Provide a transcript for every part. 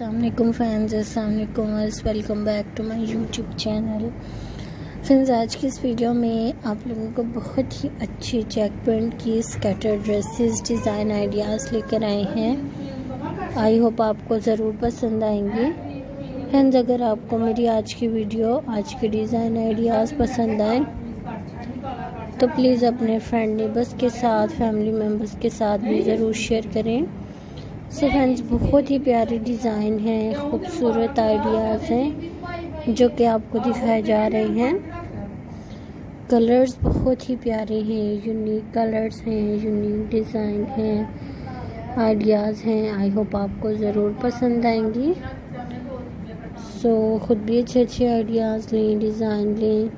अल्लाम fans अस्सलाम welcome back to my YouTube channel friends आज की इस वीडियो में आप लोगों को बहुत ही अच्छी चेक प्रिंट की स्कैटर ड्रेसेस डिज़ाइन आइडियाज़ लेकर आए हैं। आई होप आपको ज़रूर पसंद आएँगी। फ्रेंड्स अगर आपको मेरी आज की वीडियो आज के डिज़ाइन आइडियाज़ पसंद आए तो प्लीज़ अपने फ्रेंड नेबर्स के साथ फैमिली मेंबर्स के साथ भी ज़रूर शेयर करें। सो फ्रेंड्स बहुत ही प्यारे डिज़ाइन हैं खूबसूरत आइडियाज़ हैं जो कि आपको दिखाए जा रहे हैं। कलर्स बहुत ही प्यारे हैं यूनिक कलर्स हैं यूनिक डिज़ाइन हैं आइडियाज़ हैं। आई होप आपको ज़रूर पसंद आएँगी। सो so, ख़ुद भी अच्छे अच्छे आइडियाज़ लें डिज़ाइन लें।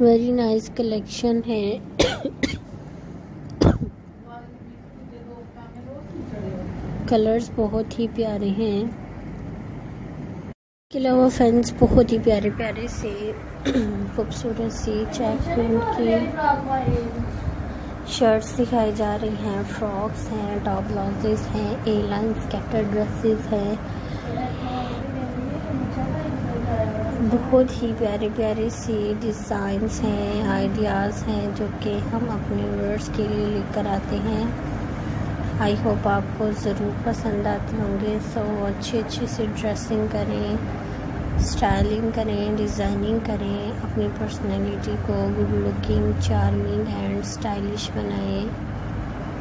वेरी नाइस कलेक्शन है। कलर्स बहुत ही प्यारे हैं। के अलावा फैंस बहुत ही प्यारे प्यारे से, खूबसूरत सी चेक की शर्ट्स दिखाई जा रही हैं। फ्रॉक्स हैं टॉप ब्लाउजेस हैं ए लाइन स्केटर ड्रेसेस हैं। बहुत ही प्यारे प्यारे से डिज़ाइंस हैं आइडियाज़ हैं जो कि हम अपने वर्ड्स के लिए लेकर आते हैं। आई होप आपको ज़रूर पसंद आते होंगे। सो अच्छे अच्छे से ड्रेसिंग करें स्टाइलिंग करें डिज़ाइनिंग करें। अपनी पर्सनैलिटी को good looking charming and stylish बनाएँ।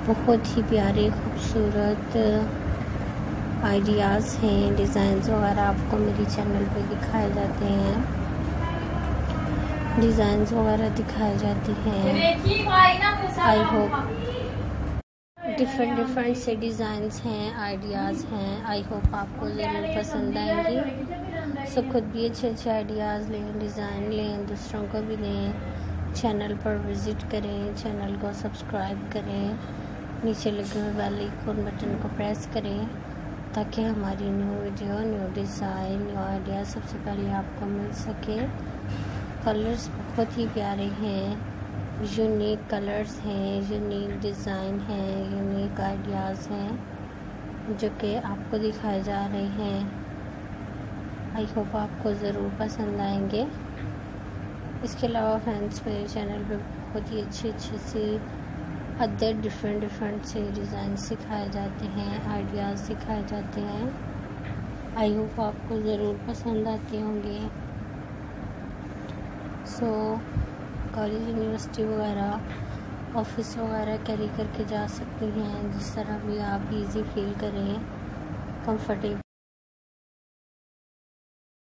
बहुत ही प्यारे खूबसूरत आइडियाज़ हैं डिज़ाइंस वगैरह आपको मेरी चैनल पे दिखाए जाते हैं। डिज़ाइंस वगैरह दिखाए जाते हैं। आई होप डिफरेंट डिफरेंट से डिज़ाइंस हैं आइडियाज़ हैं. आई होप आपको ज़रूर पसंद आएँगी. सो खुद भी अच्छे अच्छे आइडियाज़ लें डिज़ाइन लें, दूसरों को भी दें. चैनल पर विज़िट करें चैनल को सब्सक्राइब करें. नीचे लगे हुए बेल आइकन बटन को प्रेस करें ताकि हमारी new video new design new idea सबसे पहले आपको मिल सके. कलर्स बहुत ही प्यारे हैं. यूनिक कलर्स हैं यूनिक डिज़ाइन हैं यूनिक आइडियाज़ हैं, जो कि आपको दिखाए जा रहे हैं। आई होप आपको ज़रूर पसंद आएँगे। इसके अलावा फ्रेंड्स मेरे चैनल पे बहुत ही अच्छी अच्छी सी अदर डिफरेंट डिफरेंट से डिज़ाइन सिखाए जाते हैं आइडियाज़ सिखाए जाते हैं। आई होप आपको ज़रूर पसंद आते होंगे। सो कॉलेज यूनिवर्सिटी वगैरह ऑफ़िस वगैरह कैरी करके जा सकती हैं, जिस तरह भी आप इजी फील करें कंफर्टेबल